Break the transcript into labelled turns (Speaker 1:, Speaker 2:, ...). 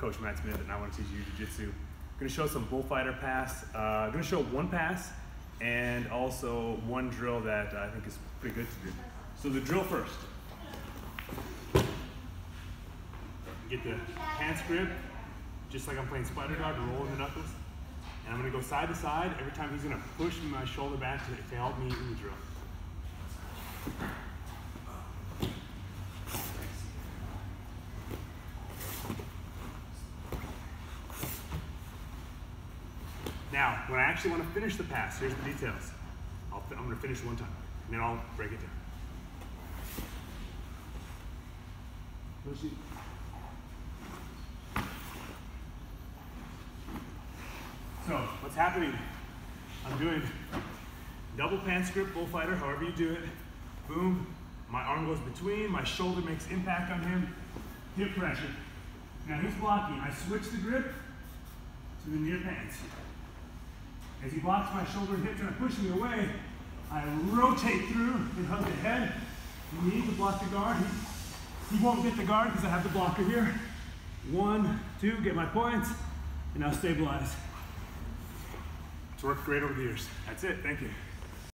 Speaker 1: Coach Matt Smith, and I want to teach you Jiu-Jitsu. I'm going to show some bullfighter pass. Uh, I'm going to show one pass and also one drill that I think is pretty good to do. So the drill first. Get the pants grip, just like I'm playing spider guard, rolling the knuckles. And I'm gonna go side to side every time he's gonna push my shoulder back to, to help me in the drill. Now, when I actually want to finish the pass, here's the details. i am going to finish one time, and then I'll break it down. So, what's happening? I'm doing double pants grip bullfighter, however you do it. Boom, my arm goes between, my shoulder makes impact on him, hip pressure. Now he's blocking. I switch the grip to the near pants. As he blocks my shoulder and hip trying to push me away, I rotate through and hug the head, knee to block the guard. He, he won't get the guard because I have the blocker here. One, two, get my points, and now stabilize. It's worked great over the years. That's it, thank you.